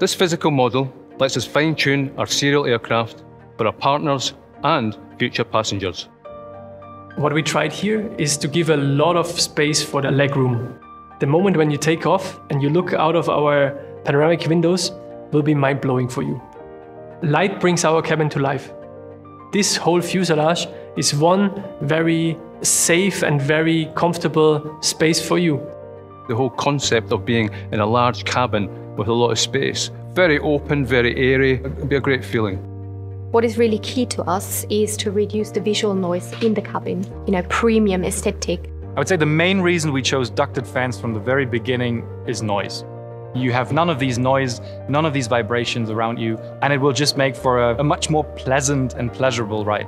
This physical model lets us fine-tune our serial aircraft for our partners and future passengers. What we tried here is to give a lot of space for the legroom. The moment when you take off and you look out of our panoramic windows will be mind-blowing for you. Light brings our cabin to life. This whole fuselage is one very safe and very comfortable space for you. The whole concept of being in a large cabin with a lot of space, very open, very airy, it'd be a great feeling. What is really key to us is to reduce the visual noise in the cabin, you know, premium aesthetic. I would say the main reason we chose ducted fans from the very beginning is noise. You have none of these noise, none of these vibrations around you, and it will just make for a, a much more pleasant and pleasurable ride.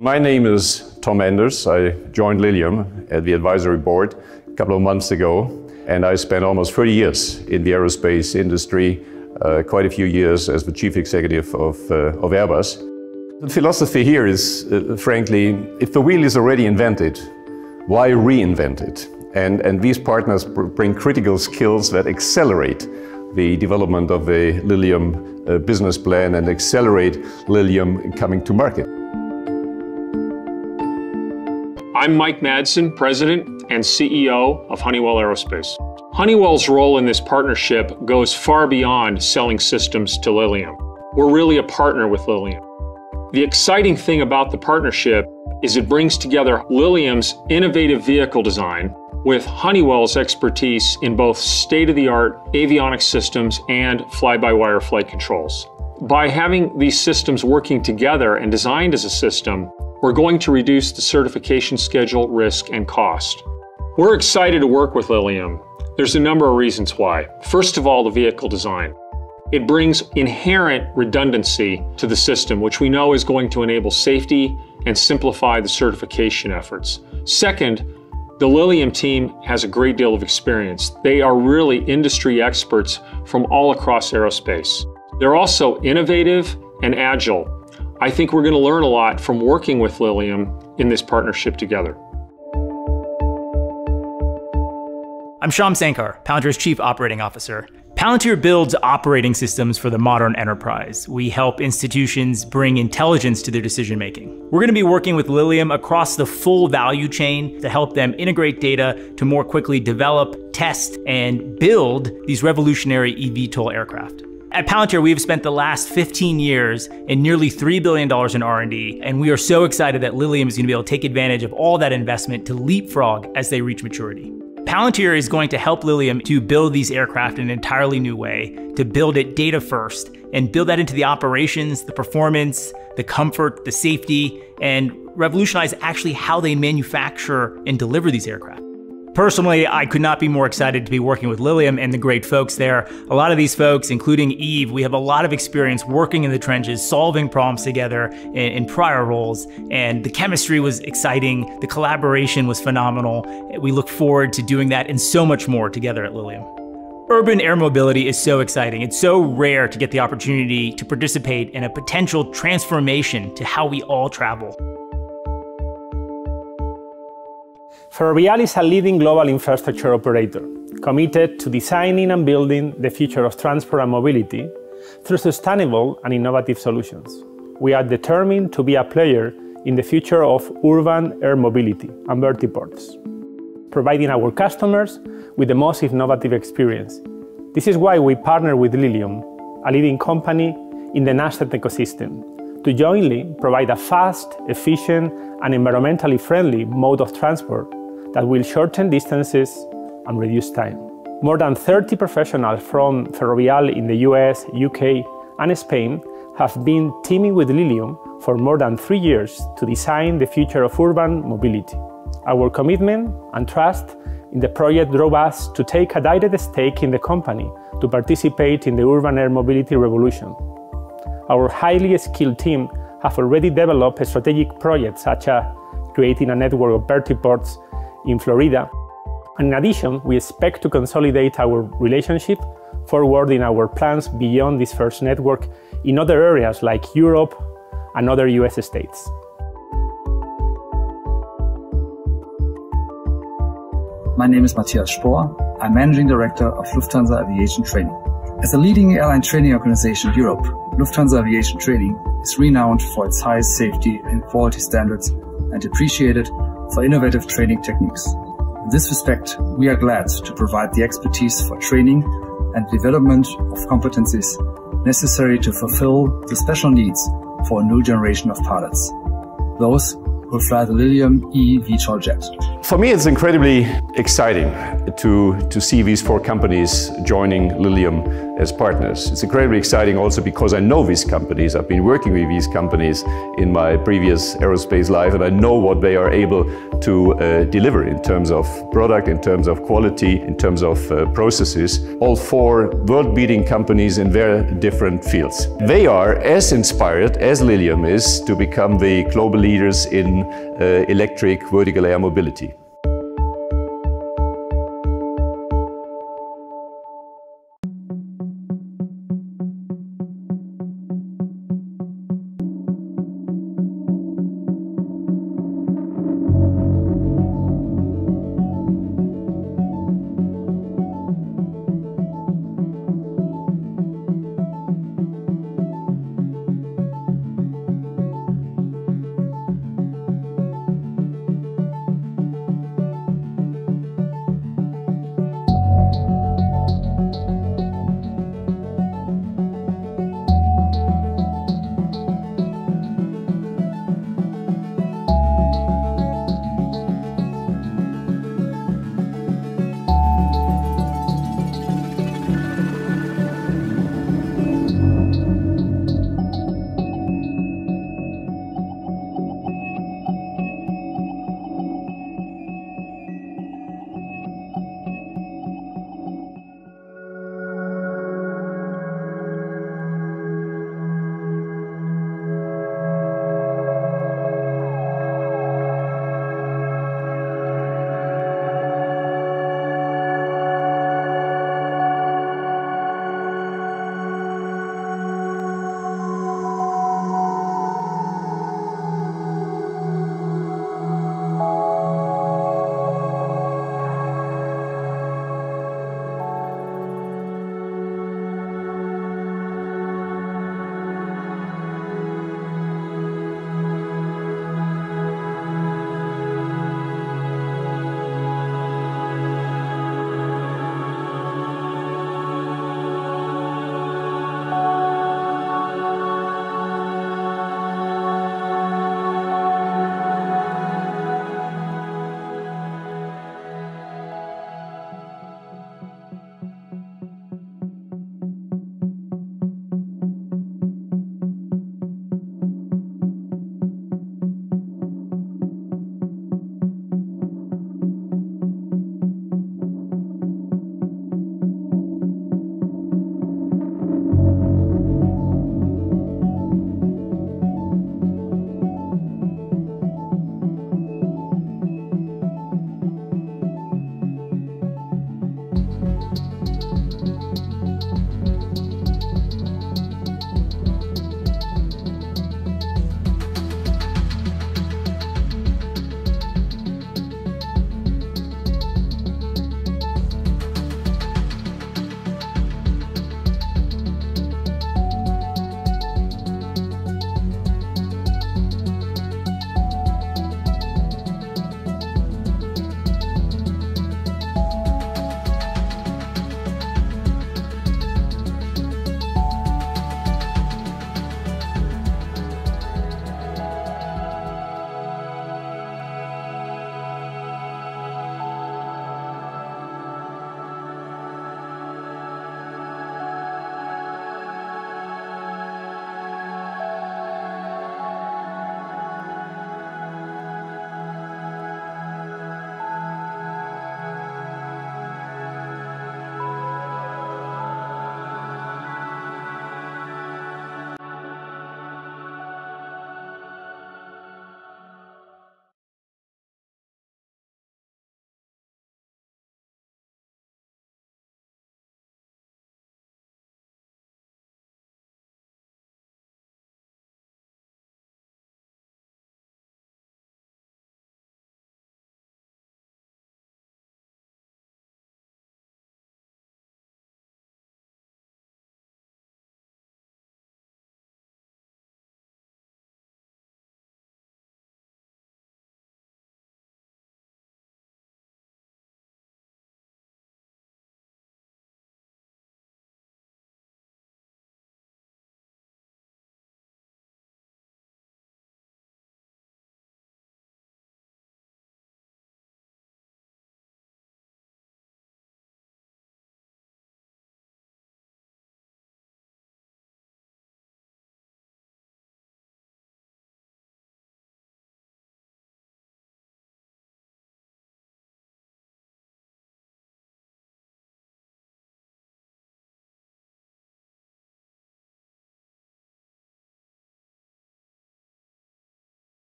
My name is Tom Enders. I joined Lilium at the advisory board a couple of months ago, and I spent almost 30 years in the aerospace industry, uh, quite a few years as the chief executive of, uh, of Airbus. The philosophy here is, uh, frankly, if the wheel is already invented, why reinvent it? And, and these partners bring critical skills that accelerate the development of a Lilium uh, business plan and accelerate Lilium coming to market. I'm Mike Madsen, President and CEO of Honeywell Aerospace. Honeywell's role in this partnership goes far beyond selling systems to Lilium. We're really a partner with Lilium. The exciting thing about the partnership is it brings together Lilium's innovative vehicle design with Honeywell's expertise in both state-of-the-art avionics systems and fly-by-wire flight controls. By having these systems working together and designed as a system, we're going to reduce the certification schedule, risk, and cost. We're excited to work with Lilium. There's a number of reasons why. First of all, the vehicle design. It brings inherent redundancy to the system, which we know is going to enable safety and simplify the certification efforts. Second, the Lilium team has a great deal of experience. They are really industry experts from all across aerospace. They're also innovative and agile. I think we're going to learn a lot from working with Lilium in this partnership together. I'm Shyam Sankar, Palantir's Chief Operating Officer. Palantir builds operating systems for the modern enterprise. We help institutions bring intelligence to their decision making. We're going to be working with Lilium across the full value chain to help them integrate data to more quickly develop, test, and build these revolutionary eVTOL aircraft. At Palantir, we've spent the last 15 years and nearly $3 billion in R&D, and we are so excited that Lilium is going to be able to take advantage of all that investment to leapfrog as they reach maturity. Palantir is going to help Lilium to build these aircraft in an entirely new way, to build it data first, and build that into the operations, the performance, the comfort, the safety, and revolutionize actually how they manufacture and deliver these aircraft. Personally, I could not be more excited to be working with Lilium and the great folks there. A lot of these folks, including Yves, we have a lot of experience working in the trenches, solving problems together in, in, prior roles, and the chemistry was exciting. The collaboration was phenomenal. We look forward to doing that and so much more together at Lilium. Urban air mobility is so exciting. It's so rare to get the opportunity to participate in a potential transformation to how we all travel. Ferrovial is a leading global infrastructure operator, committed to designing and building the future of transport and mobility through sustainable and innovative solutions. We are determined to be a player in the future of urban air mobility and vertiports, providing our customers with the most innovative experience. This is why we partner with Lilium, a leading company in the Nasdaq ecosystem, to jointly provide a fast, efficient, and environmentally friendly mode of transport that will shorten distances and reduce time. More than 30 professionals from Ferrovial in the US, UK, and Spain have been teaming with Lilium for more than three years to design the future of urban mobility. Our commitment and trust in the project drove us to take a direct stake in the company to participate in the urban air mobility revolution. Our highly skilled team have already developed a strategic projects such as creating a network of vertiports in Florida. And in addition, we expect to consolidate our relationship forward in our plans beyond this first network in other areas like Europe and other US states. My name is Matthias Spohr. I'm Managing Director of Lufthansa Aviation Training. As a leading airline training organization in Europe, Lufthansa Aviation Training is renowned for its high safety and quality standards and appreciated for innovative training techniques. In this respect, we are glad to provide the expertise for training and development of competencies necessary to fulfill the special needs for a new generation of pilots. Those who fly the Lilium E VTOL jet. For me, it's incredibly exciting to, to see these four companies joining Lilium as partners. It's incredibly exciting also because I know these companies. I've been working with these companies in my previous aerospace life and I know what they are able to uh, deliver in terms of product, in terms of quality, in terms of uh, processes. All four world-beating companies in their different fields. They are as inspired as Lilium is to become the global leaders in uh, electric vertical air mobility.